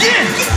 Yeah!